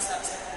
concept